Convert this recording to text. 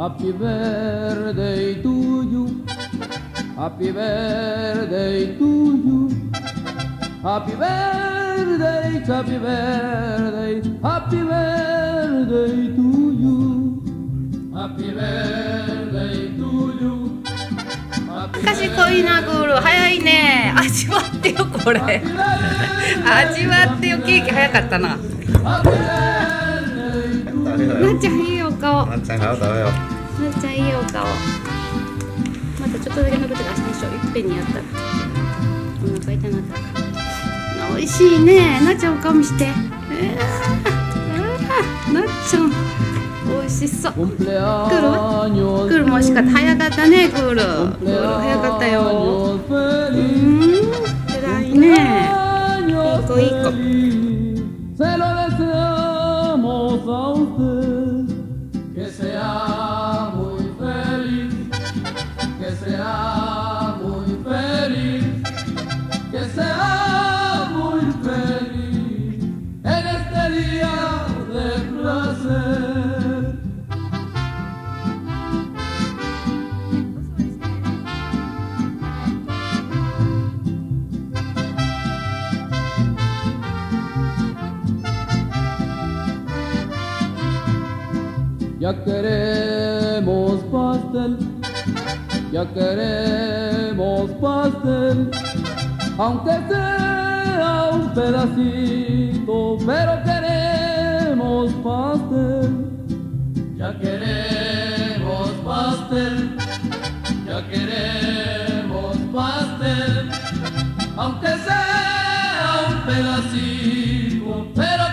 Happy birthday to you. Happy birthday to you. Happy birthday, happy birthday, happy birthday to you. Happy birthday to you. Happy 賢いなグール早いね味わってよこれ birthday, 味わってよケーキ早かったななっちゃんいいお顔ななっちゃん早く食べよっちゃんいいお顔またちょっとだけ残ってから最初いっぺんにやったら。お腹痛なったから。美味しいね。なっちゃんお顔見して。えー、なっちゃん。美味しそう。クールも美味しかった。早かったねクール。クール早かったよ。う.ん。偉いね。Cumpleaños Hijo, hijo. feliz. Se lo や queremos pastel, ya queremos pastel, aunque sea un pedacito, pero queremos pastel, ya queremos pastel, ya queremos pastel, aunque sea un pedacito, pero